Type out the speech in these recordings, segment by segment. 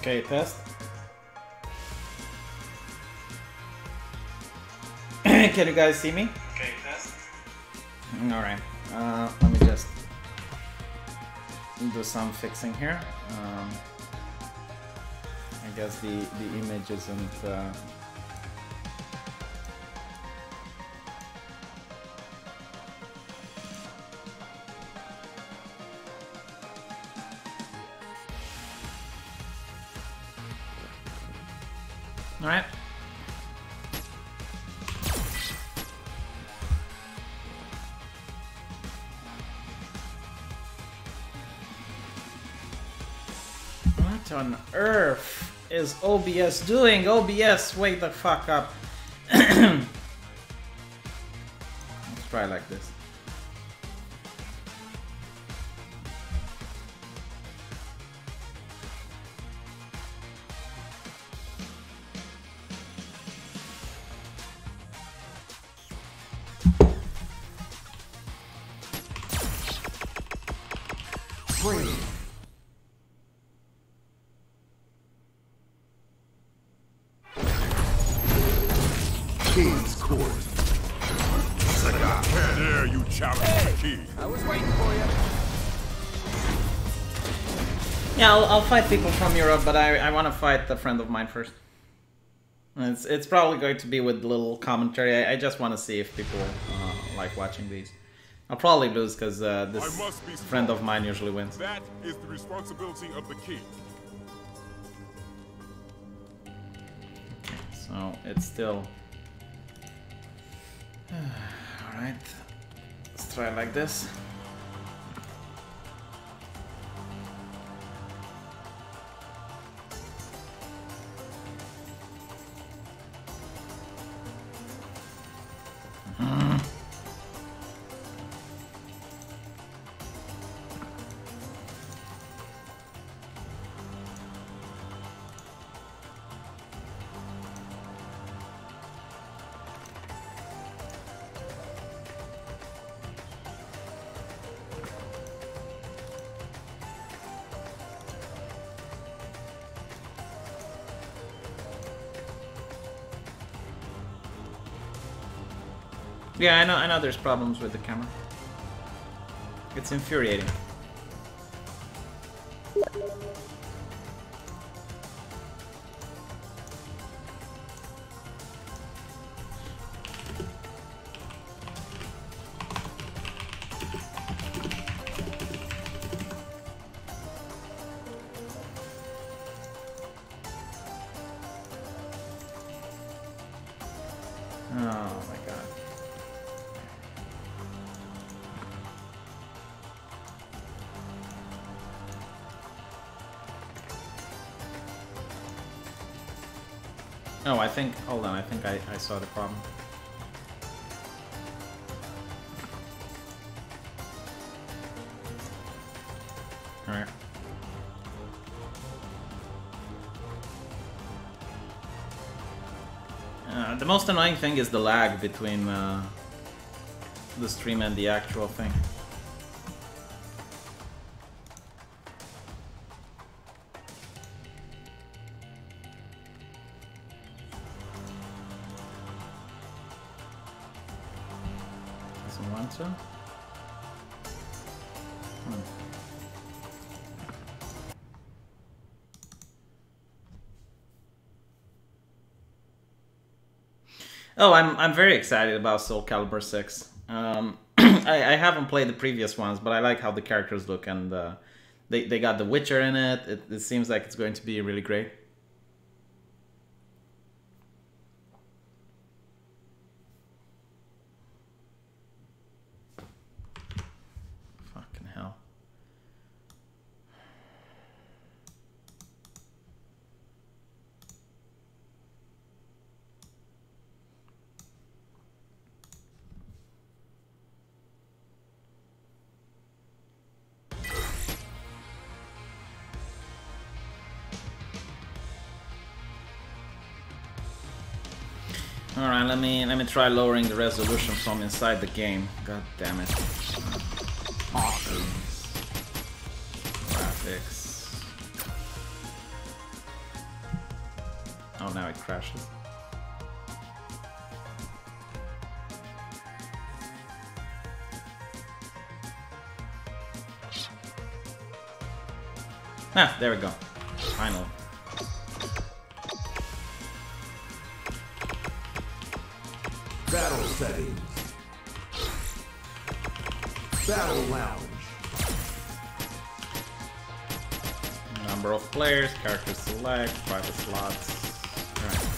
Okay, test. Can you guys see me? Okay, test. Alright, uh, let me just do some fixing here. Um, I guess the, the image isn't... Uh, OBS doing? OBS, wake the fuck up. King's Court. Saga. How dare you challenge the king? I was waiting for you. Yeah, I'll, I'll fight people from Europe, but I, I want to fight a friend of mine first. It's it's probably going to be with little commentary. I, I just want to see if people uh, like watching these. I'll probably lose because uh, this must be friend of mine usually wins. That is the responsibility of the king. So it's still. Alright. Let's try it like this. Yeah, I know. I know. There's problems with the camera. It's infuriating. Oh, I think. Hold on, I think I, I saw the problem. Alright. Uh, the most annoying thing is the lag between uh, the stream and the actual thing. Oh, I'm I'm very excited about Soul Calibur 6. Um, I, I haven't played the previous ones, but I like how the characters look and uh, they, they got The Witcher in it. it. It seems like it's going to be really great. Try lowering the resolution from inside the game. God damn it. Graphics. Oh, now it crashes. Ah, there we go. Finally. Battle settings. Battle lounge. Number of players, character select, private slots. Alright.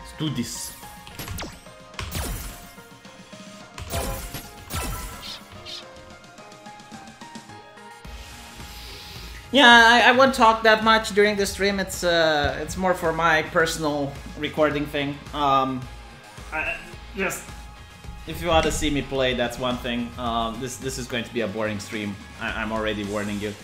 Let's do this. Yeah, I, I won't talk that much during the stream. It's uh, it's more for my personal recording thing. Um, I, just if you want to see me play, that's one thing. Um, this this is going to be a boring stream. I, I'm already warning you.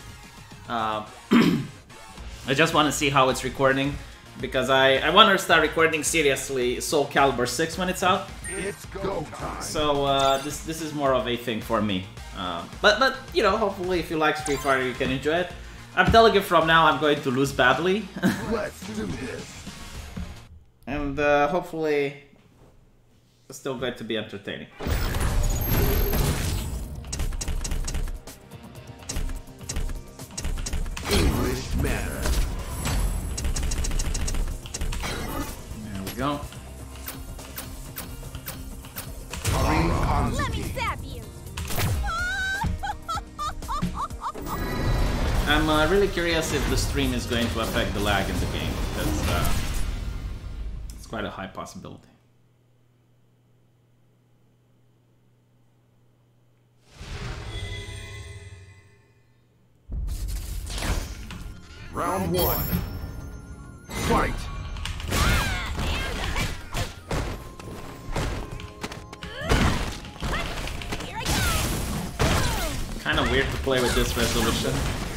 Uh, I just want to see how it's recording because I, I want to start recording seriously Soul Calibur 6 when it's out. It's go time. So uh, this this is more of a thing for me. Uh, but but you know, hopefully if you like Street Fighter, you can enjoy it. I'm telling you from now, I'm going to lose badly, Let's do this. and uh, hopefully it's still going to be entertaining. English manner. There we go. Let me zap you! I'm uh, really curious if the stream is going to affect the lag in the game. That's uh, it's quite a high possibility. Round one. Fight. Here I go! Kind of weird to play with this resolution.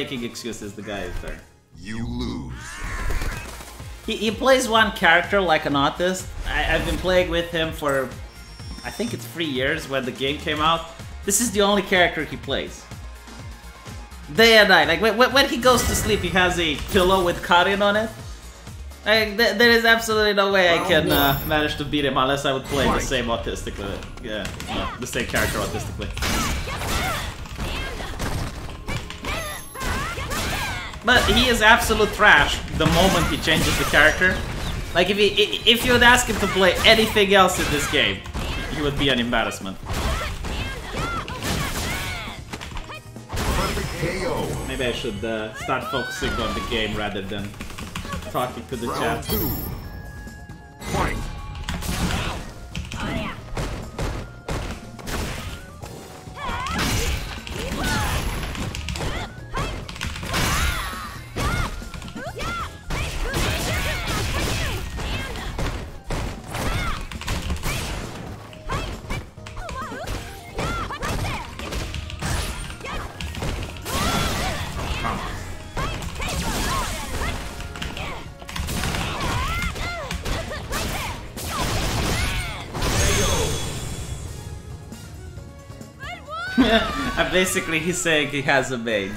Making excuses. The guy is there. You lose. He, he plays one character like an artist. I, I've been playing with him for, I think it's three years when the game came out. This is the only character he plays. Day and night. Like when, when- when he goes to sleep, he has a pillow with Karin on it. Like, th- there is absolutely no way I can uh, manage to beat him unless I would play the same autistically. Yeah, no, the same character autistically. But he is absolute trash the moment he changes the character. Like if he, if you would ask him to play anything else in this game, he would be an embarrassment. Maybe I should uh, start focusing on the game rather than talking to the Round chat. two. Basically, he's saying he has a main.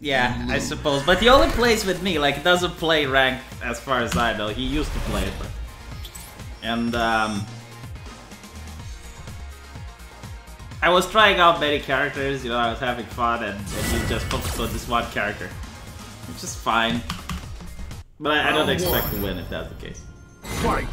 Yeah, I suppose. But he only plays with me. Like, he doesn't play rank as far as I know. He used to play it, but... And, um... I was trying out many characters, you know, I was having fun, and, and he just focused on this one character. Which is fine. But I, I don't expect to win if that's the case. Fight.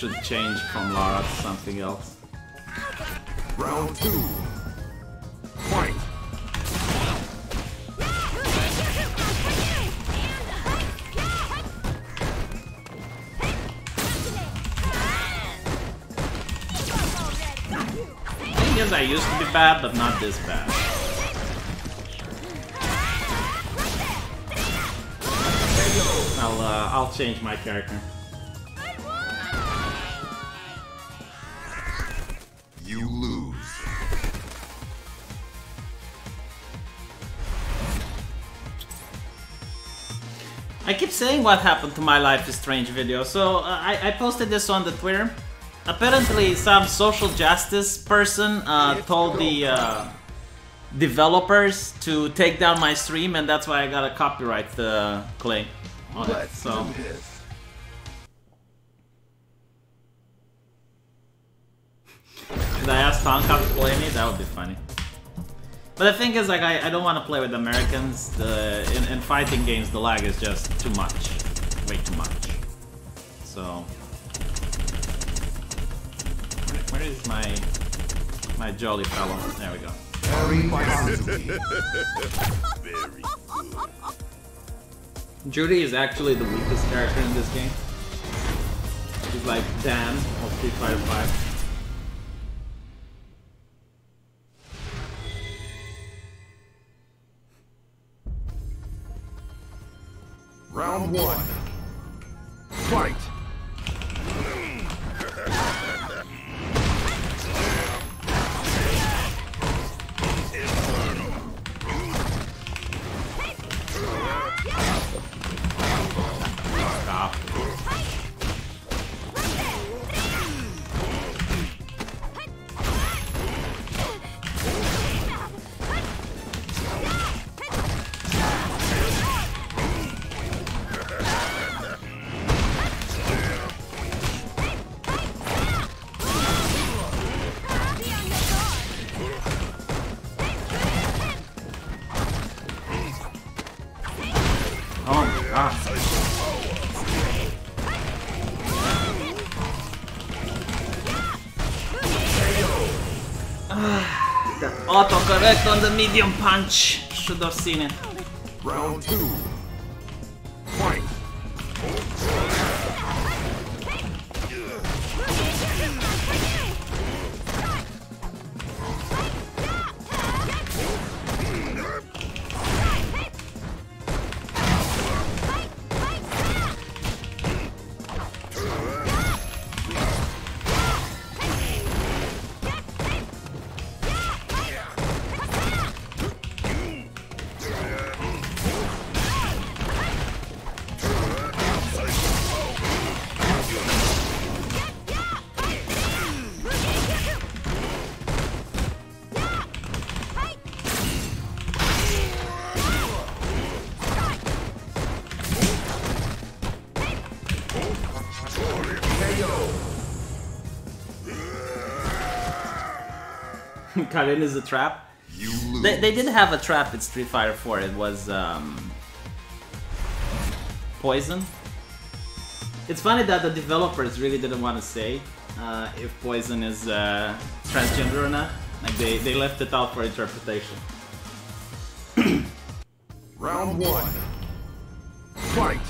Should change from Laura to something else. Round two. Fight. Thing is, I used to be bad, but not this bad. I'll uh, I'll change my character. Saying what happened to my Life is Strange video, so uh, I, I posted this on the Twitter. Apparently, some social justice person uh, told the uh, developers to take down my stream, and that's why I got a copyright uh, claim on it. So. Should I ask Tonka to play me? That would be funny. But the thing is, like, I, I don't want to play with Americans. The in, in fighting games, the lag is just too much, way too much. So, where, where is my my jolly fellow? There we go. Carry boundary. Very good. Judy is actually the weakest character in this game. She's like Dan of Street Fighter 5. Round one. Fight. Autocorrect on the medium punch. Should have seen it. Round two. Karin is a trap. They, they did have a trap in Street Fighter 4. It was um, poison. It's funny that the developers really didn't want to say uh, if poison is uh, transgender or not. Like they, they left it out for interpretation. Round one. Fight.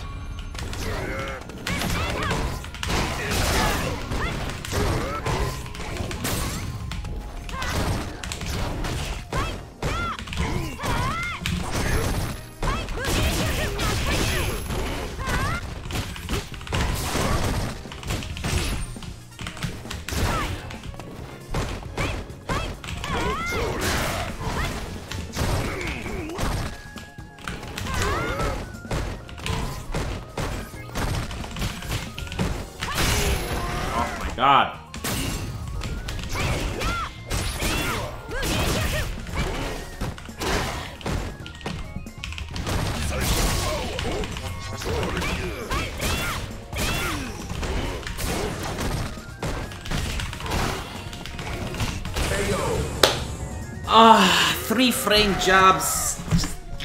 Frame jobs.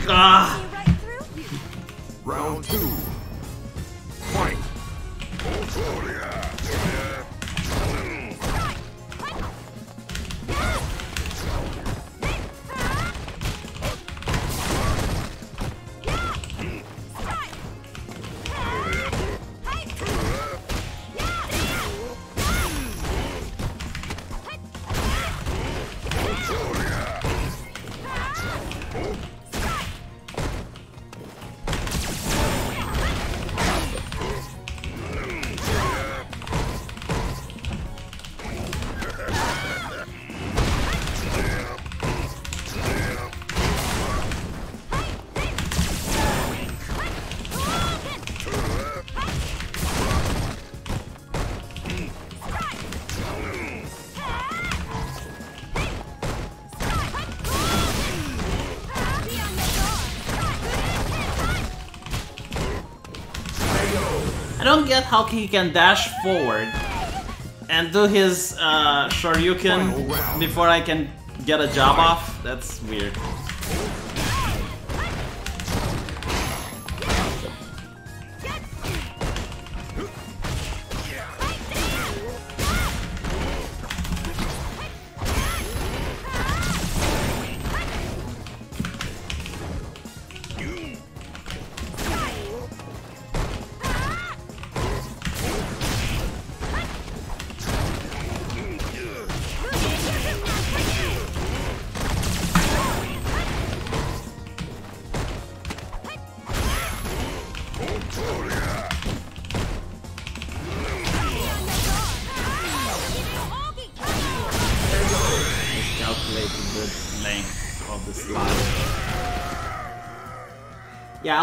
Ah. Don't get how he can dash forward and do his uh, Shoryuken before I can get a jab off. That's weird.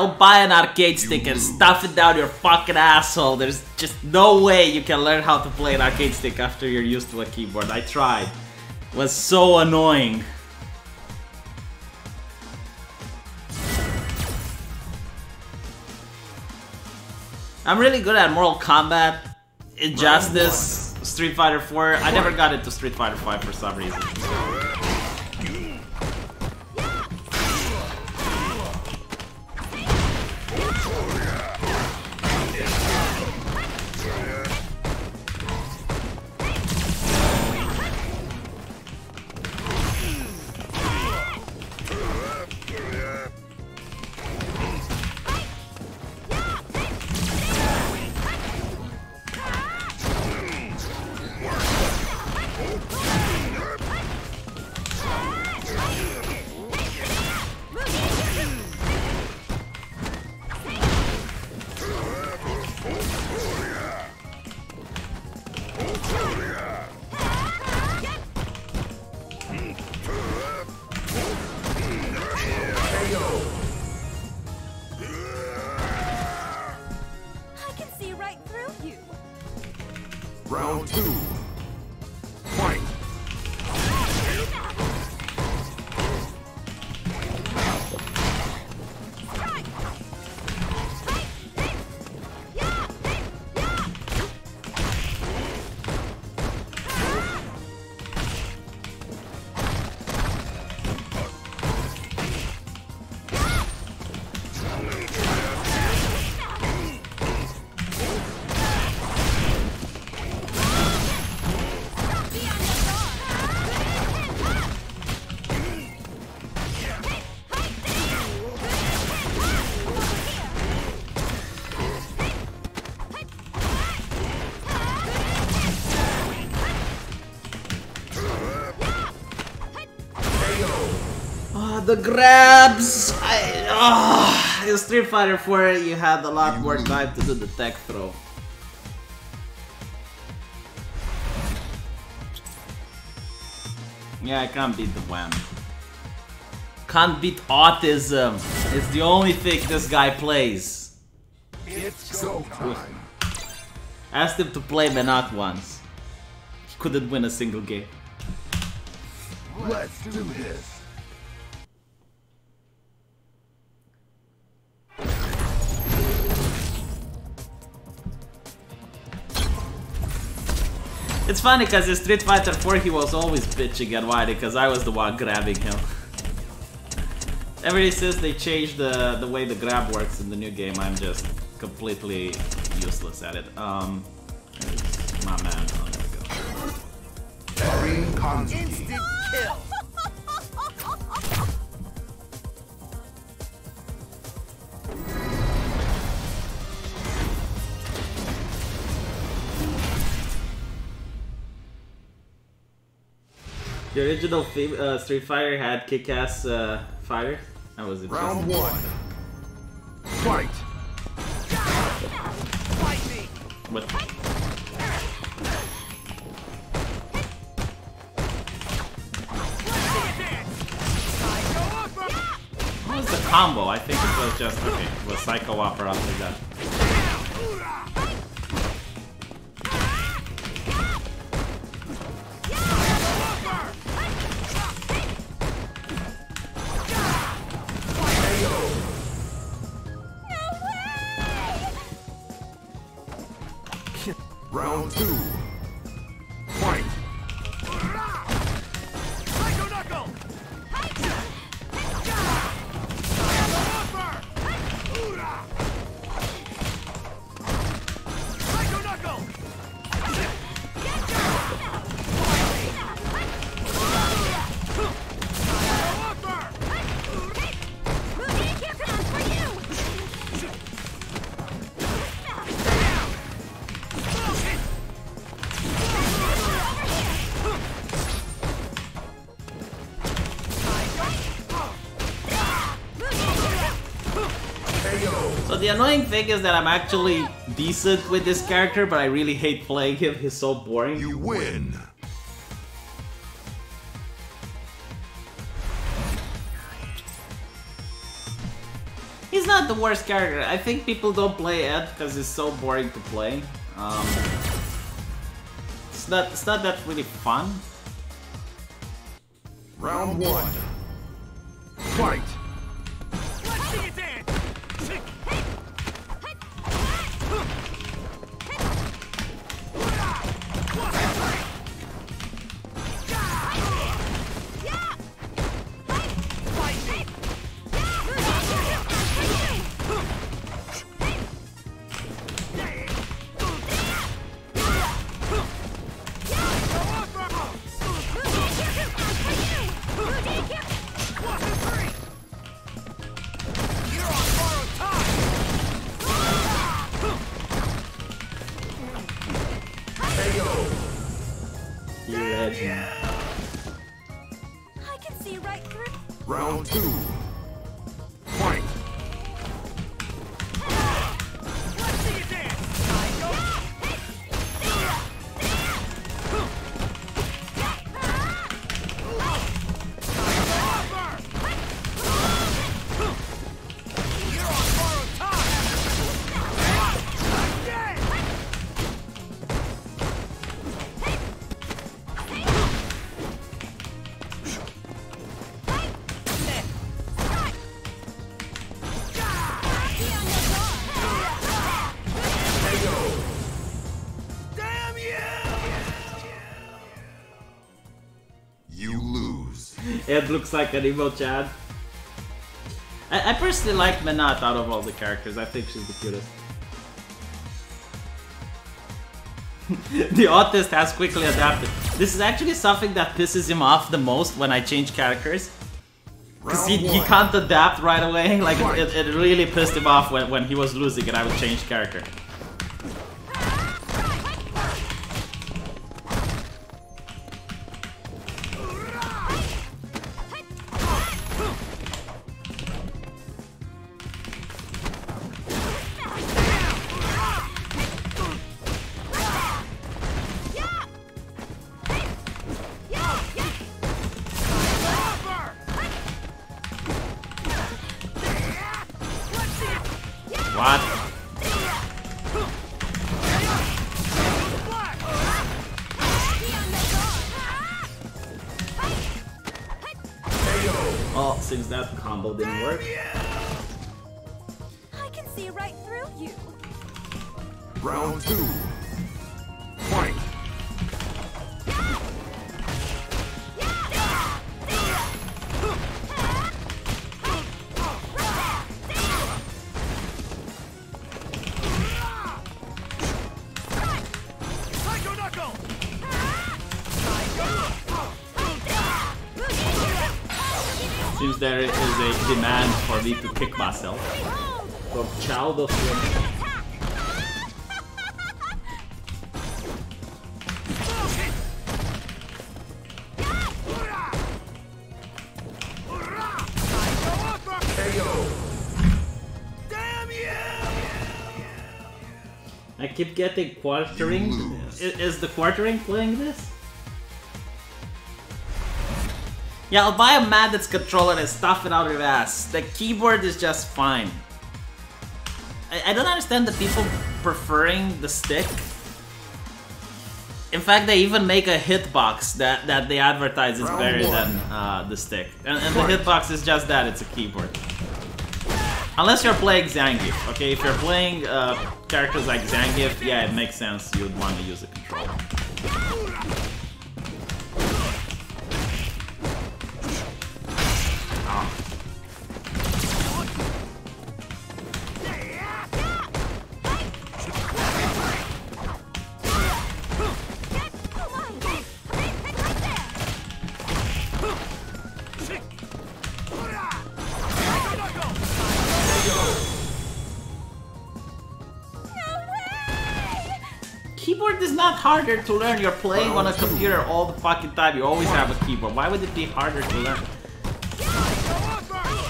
I'll buy an arcade stick and stuff it down your fucking asshole. There's just no way you can learn how to play an arcade stick after you're used to a keyboard. I tried. It was so annoying. I'm really good at Mortal Kombat, Injustice, Street Fighter 4. I never got into Street Fighter 5 for some reason. The grabs! I, oh, in Street Fighter 4, you had a lot more mm. time to do the tech throw. Yeah, I can't beat the wham. Can't beat autism. It's the only thing this guy plays. It's go time. Asked him to play Menat once. He couldn't win a single game. Let's do this. It's funny because in Street Fighter 4 he was always bitching at Whitey because I was the one grabbing him. Ever since they changed the, the way the grab works in the new game, I'm just completely useless at it. Um, my man. Oh, there we go. Instant kill. The original theme, uh, Street Fighter had kick-ass uh, fighters. That was Round interesting. one. Fight. Fight me. But what was the combo? I think it was just okay. It was Psycho Opera after that. Round two. Annoying thing is that I'm actually decent with this character, but I really hate playing him. He's so boring. You win. He's not the worst character. I think people don't play Ed because he's so boring to play. Um, it's not. It's not that really fun. Round one. Fight. I can see right through. Round two. Ed looks like an emo Chad. I, I personally like Menat out of all the characters. I think she's the cutest. the autist has quickly adapted. This is actually something that pisses him off the most when I change characters. Because he, he can't adapt right away. Like, it, it really pissed him off when, when he was losing and I would change character. Since that combo didn't work, I can see right through you. Round two. Me to kick myself. From child of. I keep getting quartering. You lose. I- Is the quartering playing this? Yeah, I'll buy a Mad Catz controller and stuff it out of your ass. The keyboard is just fine. I, I don't understand the people preferring the stick. In fact, they even make a hitbox that, that they advertise is better than uh, the stick. And, and the hitbox is just that, it's a keyboard. Unless you're playing Zangief, okay? If you're playing uh, characters like Zangief, yeah, it makes sense you'd want to use a controller. Keyboard is not harder to learn. You're playing on a computer all the fucking time. You always have a keyboard. Why would it be harder to learn?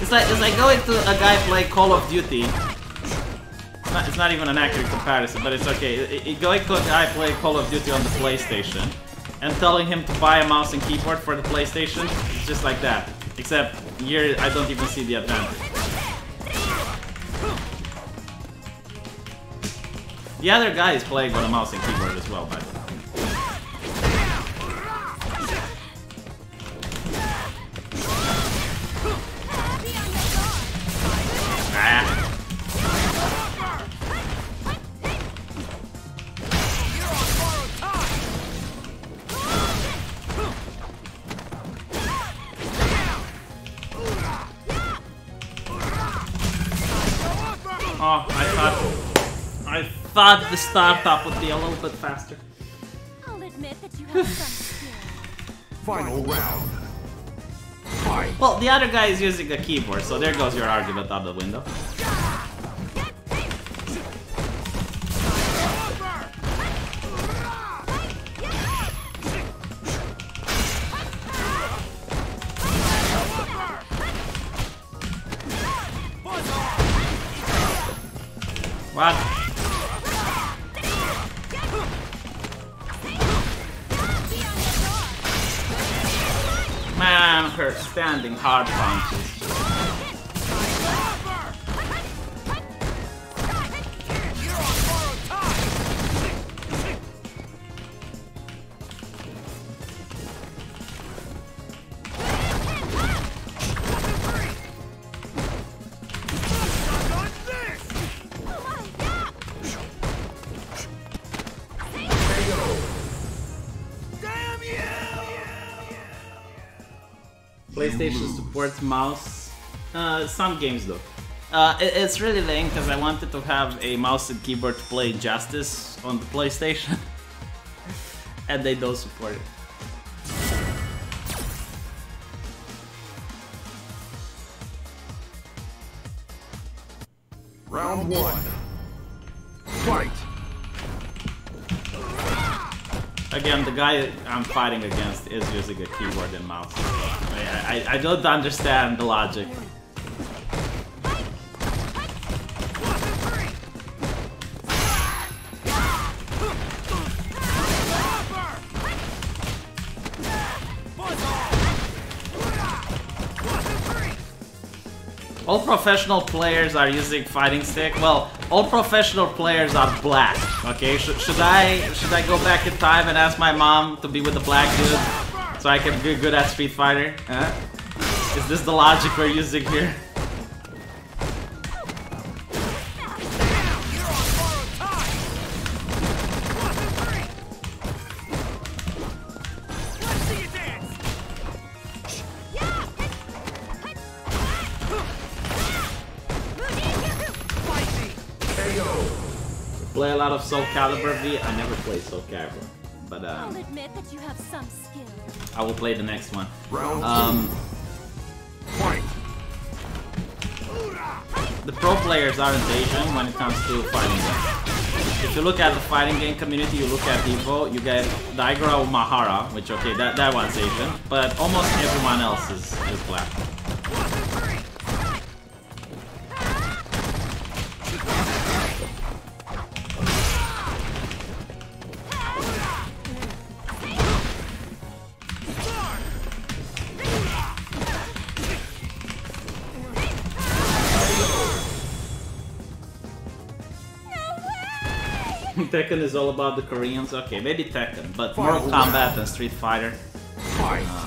It's like it's like going to a guy play Call of Duty. It's not, it's not even an accurate comparison, but it's okay. It- it- Going to a guy play Call of Duty on the PlayStation and telling him to buy a mouse and keyboard for the PlayStation, it's just like that. Except here, I don't even see the advantage. The other guy is playing with a mouse and keyboard as well, by the way. Thought the startup would be a little bit faster. I'll admit that you have. Final round. Fight. Well, the other guy is using a keyboard, so there goes your argument out the window. Man, her standing hard punches. PlayStation lose. supports mouse. Uh, some games though. Uh, it- it's really lame because I wanted to have a mouse and keyboard to play Justice on the PlayStation, and they don't support it. Round one. Fight. Again, the guy I'm fighting against is using a keyboard and mouse. I, I, don't understand the logic. All professional players are using fighting stick. Well, all professional players are black. Okay, Sh should I should I go back in time and ask my mom to be with the black dude so I can be good at Street Fighter? Huh? Is this the logic we're using here? Play a lot of Soul Calibur V. I never played Soul Calibur, but I'll um, admit that you have some skill. I will play the next one. Round Um. Fight. the pro players aren't Asian when it comes to fighting games. If you look at the fighting game community, you look at Evo, you get Daigo Umehara, which okay, that that one's Asian, but almost everyone else is is black. Tekken is all about the Koreans. Okay, maybe Tekken, but Mortal Kombat and Street Fighter Fight.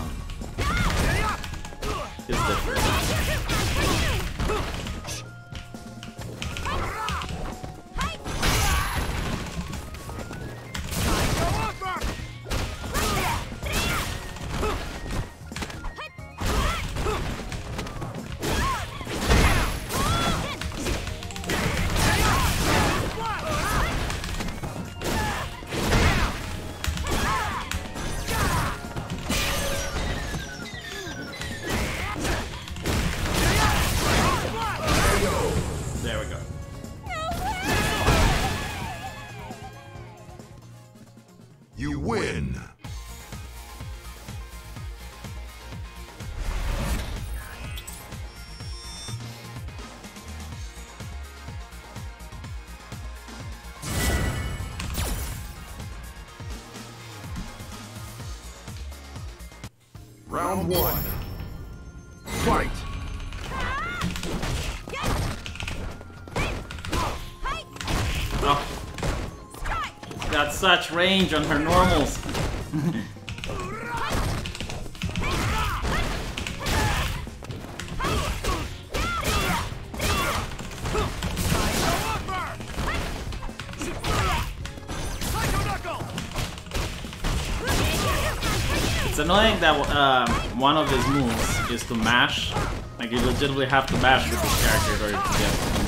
Round one. Fight. Oh. Got such range on her normals. annoying that um, one of his moves is to mash. Like you legitimately have to mash with this character in order to get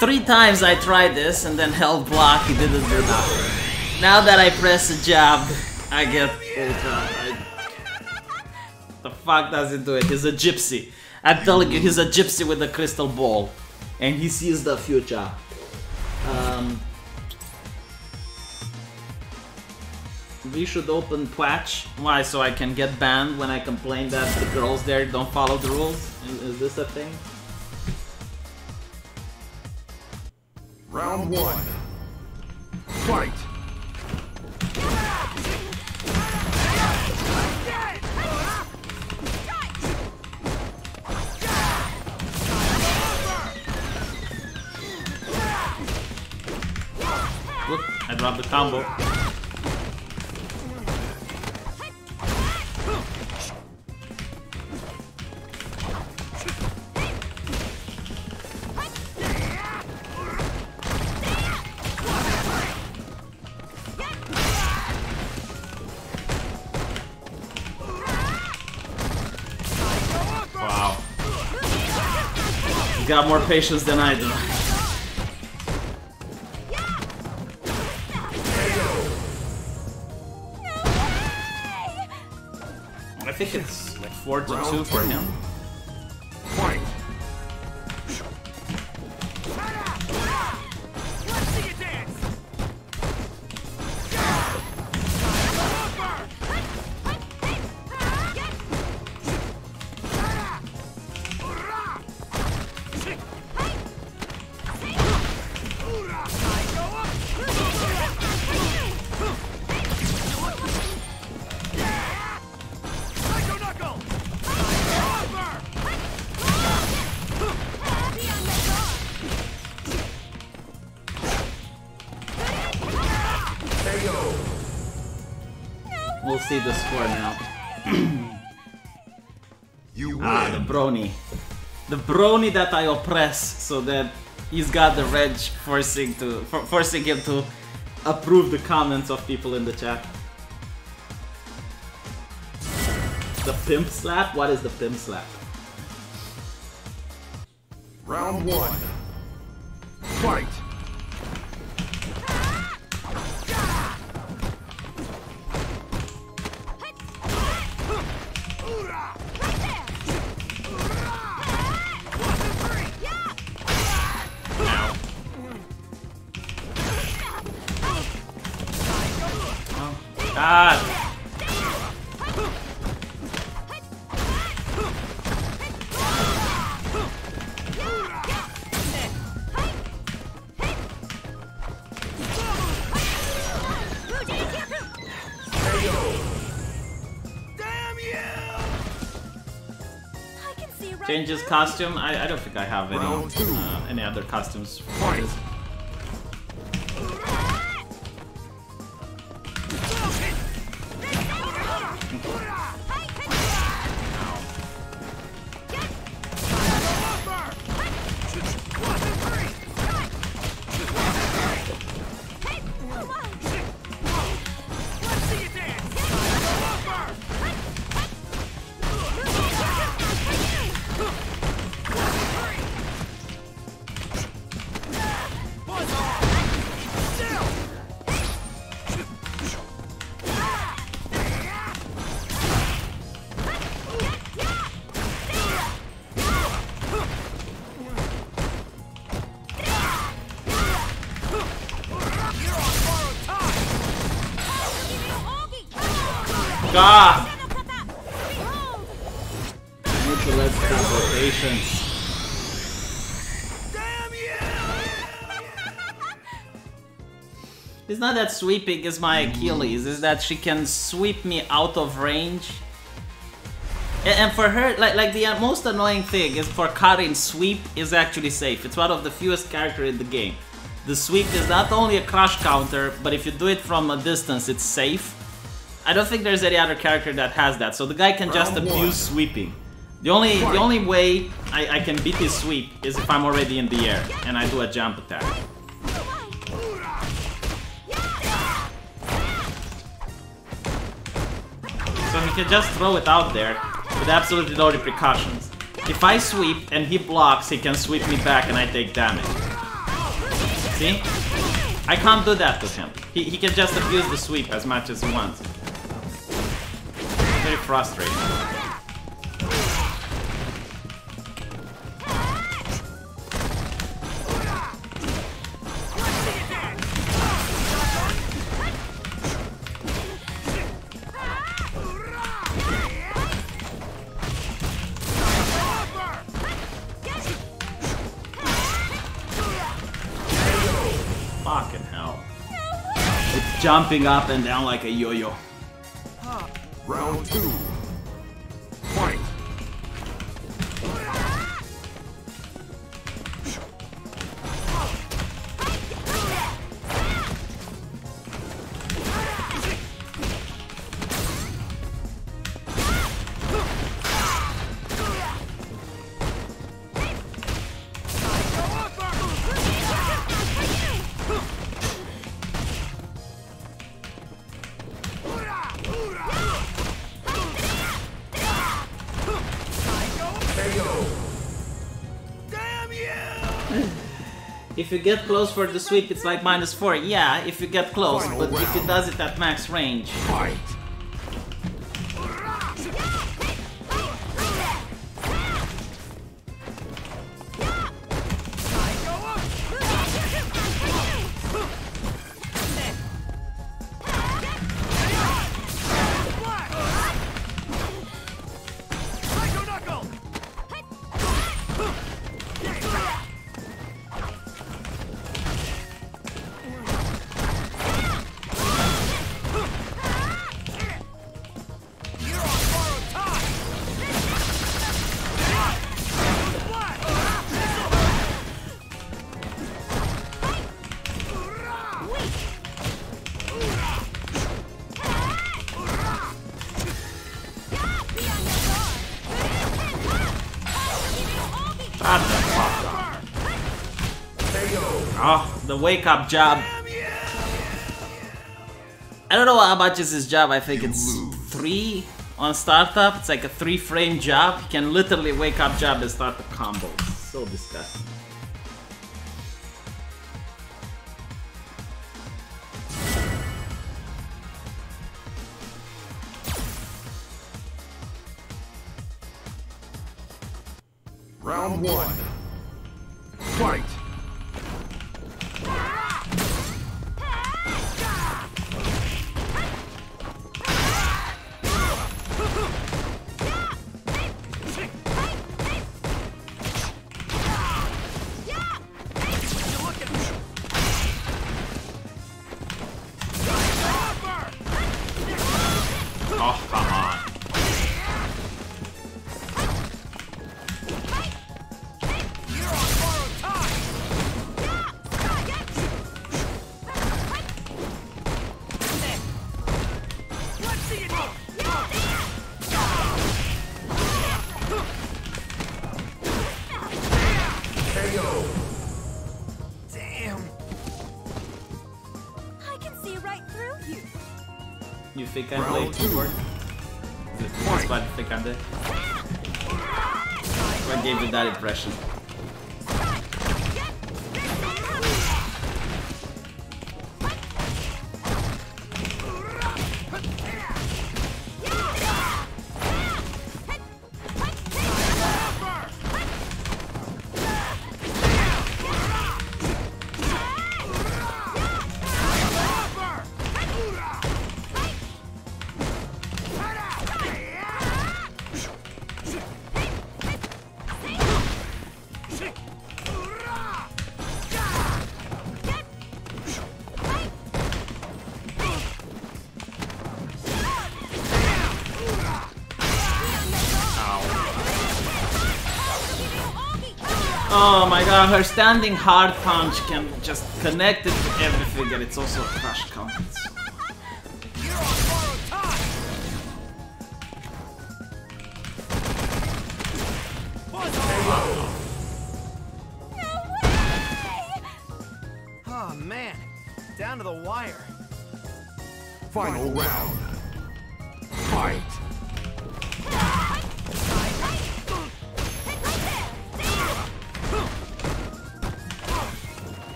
Three times I tried this and then held block, he didn't do nothing. Now that I press a jab, I get ultra. I... The fuck does it do it? He's a gypsy. I'm telling you, he's a gypsy with a crystal ball. And he sees the future. Um, we should open Twitch. Why? So I can get banned when I complain that the girls there don't follow the rules? Is this a thing? Round one. Fight. Whoop, I dropped the combo. Got more patience than I do. I think it's like 4 to 2 for him. Score now. Ah, the brony. The brony that I oppress so that he's got the reg forcing to for, forcing him to approve the comments of people in the chat. The pimp slap? What is the pimp slap? Round one. Fight! Can see right Change his through costume? I, I don't think I have any uh, any other costumes for this. God! It's not that sweeping is my Achilles, is that she can sweep me out of range. A- And for her, like, like the uh, most annoying thing is for Karin, sweep is actually safe. It's one of the fewest character in the game. The sweep is not only a crush counter, but if you do it from a distance, it's safe. I don't think there's any other character that has that, so the guy can just Round abuse one. sweeping. The only the only way I, I can beat his sweep is if I'm already in the air and I do a jump attack. So he can just throw it out there with absolutely no repercussions. If I sweep and he blocks, he can sweep me back and I take damage. See? I can't do that to him. He, he can just abuse the sweep as much as he wants. Frustrating. Fucking hell. It's jumping up and down like a yo-yo. Two. If you get close for the sweep, it's like minus 4. Yeah, if you get close, but if it does it at max range. Fight! The wake up jab. I don't know how much is his jab. I think it's three on startup. It's like a three frame jab. You can literally wake up jab and start the combo. So disgusting. God, uh, her standing hard punch can just connect it to everything and it's also a crush count. Oh ah, man, down to the wire. Final round.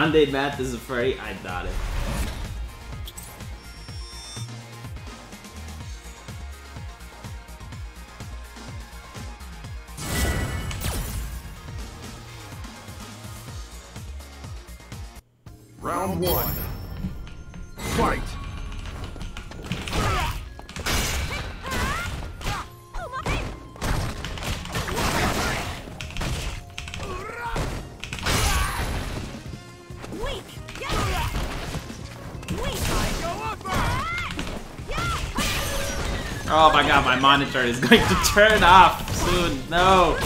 Monday Math is a furry? I doubt it. Monitor is going to turn off soon. No!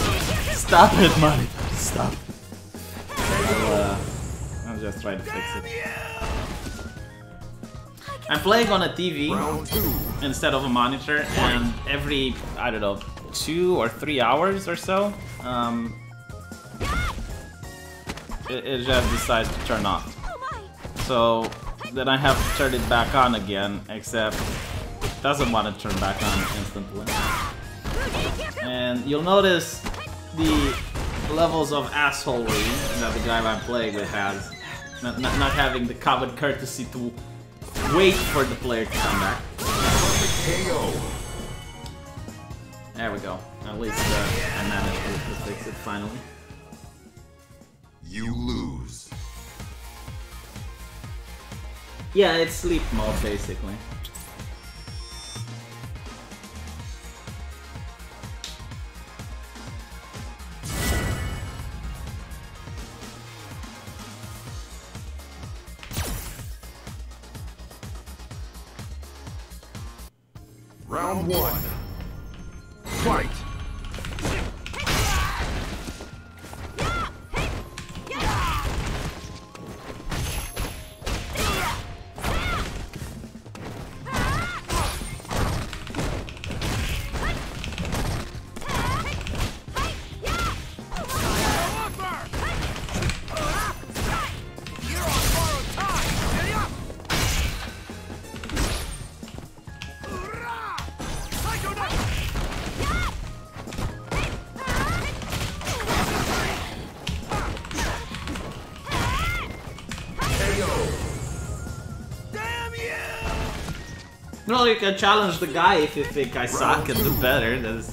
Stop it, monitor. Stop. I'll, uh, just try to fix it. I'm playing on a TV instead of a monitor, and every I don't know two or three hours or so, um, it, it just decides to turn off. So then I have to turn it back on again, except doesn't want to turn back on instantly. And you'll notice the levels of assholery that the guy I'm playing with has. Not, not, not having the common courtesy to wait for the player to come back. KO. There we go. At least uh, I managed to, to fix it finally. You lose. Yeah, it's sleep mode basically. Round one. Fight. You! Can challenge the guy if you think I suck and do better. That's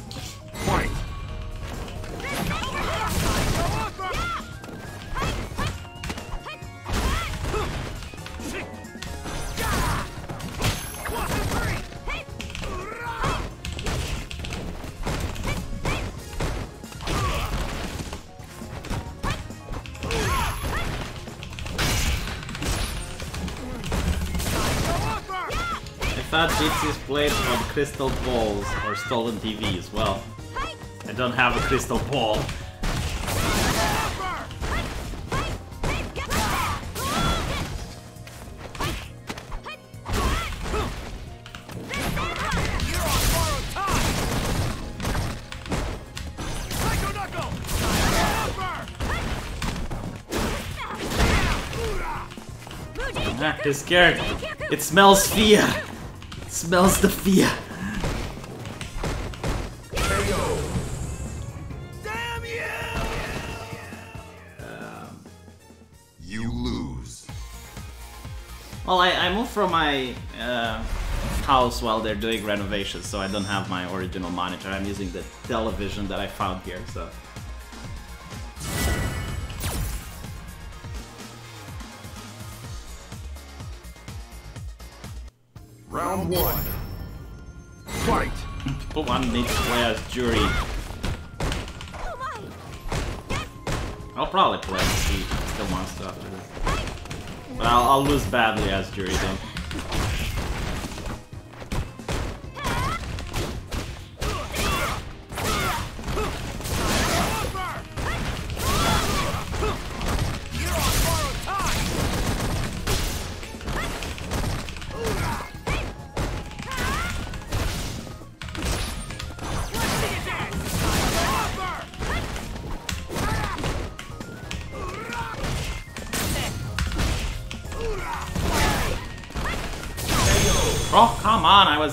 I thought Jitsy's played on crystal balls or stolen TVs. Well, I don't have a crystal ball. Ah, scared. It smells fear. It smells the fear. KO. Damn you! You lose. Well, I, I moved from my uh, house while they're doing renovations, so I don't have my original monitor. I'm using the television that I found here, so. Round one. Fight. People one me to play as Juri. I'll probably play as he still wants to after this. But I'll, I'll lose badly as Juri though.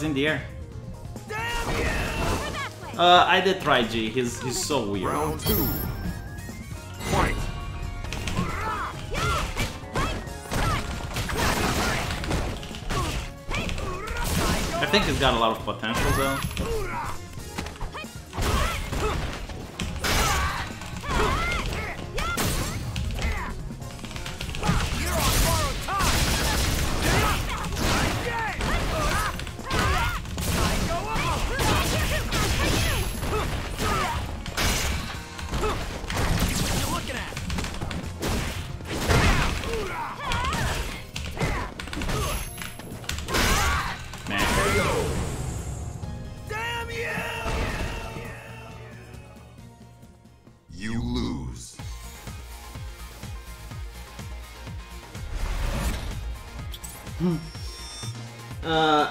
In the air. Uh, I did try G, he's, he's so weird. Round two. Fight. I think he's got a lot of potential though.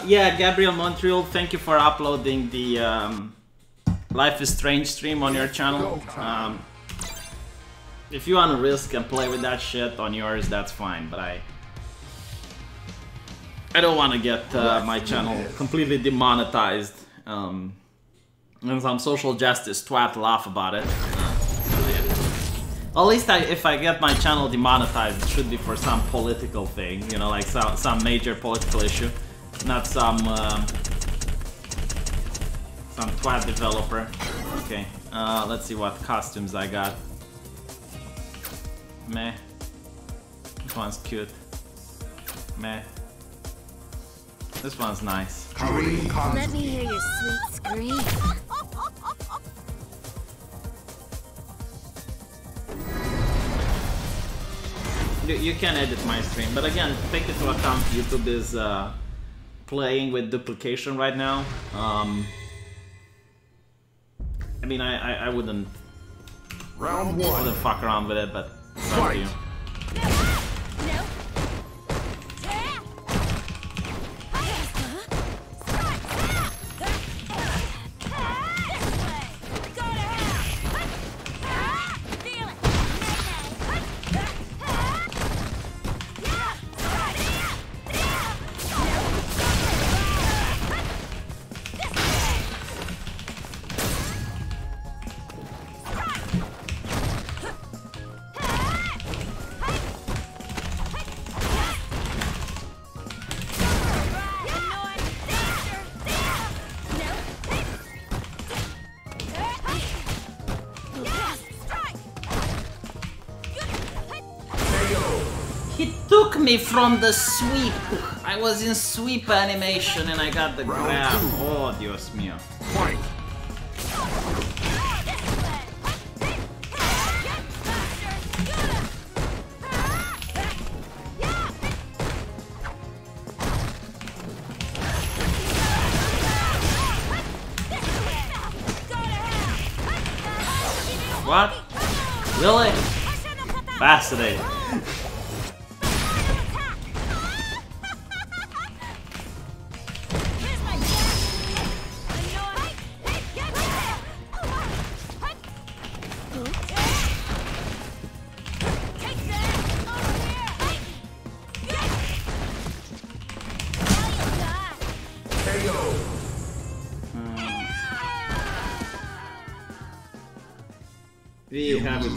Yeah, Gabriel Montreal, thank you for uploading the um, Life is Strange stream on your channel. Um, if you want to risk and play with that shit on yours, that's fine, but I... I don't want to get uh, my channel completely demonetized. Um, and some social justice twat laugh about it. Uh, at least I, if I get my channel demonetized, it should be for some political thing, you know, like some, some major political issue, not some um, some twat developer. Okay, uh, let's see what costumes I got. Meh. This one's cute. Meh. This one's nice. Hurry, Let me hear your sweet scream. You, you can edit my stream, but again, take into account YouTube is uh, playing with duplication right now. Um, I mean, I, I, I wouldn't, Round wouldn't fuck around with it, but it's me from the sweep. I was in sweep animation and I got the grab. Oh, Dios mío.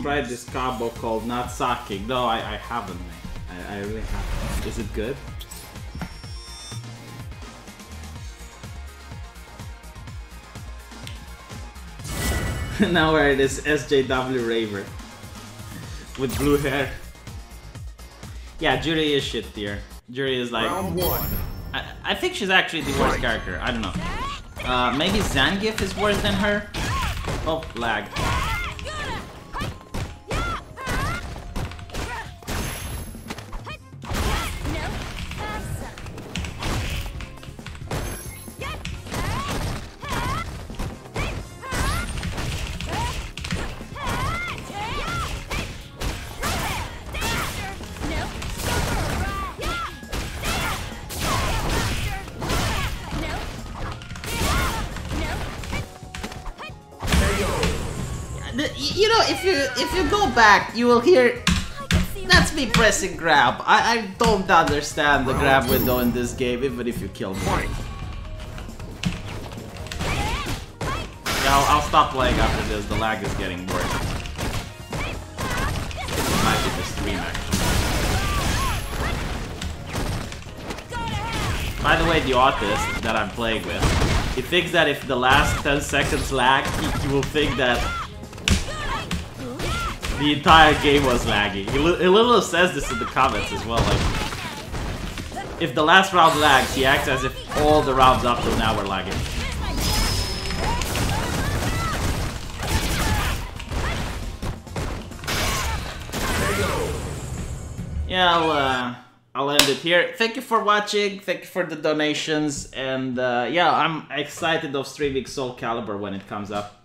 Tried this combo called not sucking. No, I, I haven't. I, I really haven't. Is it good? now we're this SJW Raver with blue hair. Yeah, Juri is shit tier. Juri is like Round one. I, I think she's actually the worst character. I don't know. Uh, maybe Zangief is worse than her. Oh, lag. Go back, you will hear that's me pressing grab. I, I don't understand the grab window in this game, even if you kill me. Yeah, I'll, I'll stop playing after this. The lag is getting worse. Might be the stream actually. By the way, the autist that I'm playing with, he thinks that if the last 10 seconds lag, he, he will think that the entire game was lagging. He, li- he literally says this in the comments as well. Like, if the last round lags, he acts as if all the rounds up till now were lagging. Yeah, I'll, uh, I'll end it here. Thank you for watching. Thank you for the donations. And uh, yeah, I'm excited of streaming Soul Calibur when it comes up.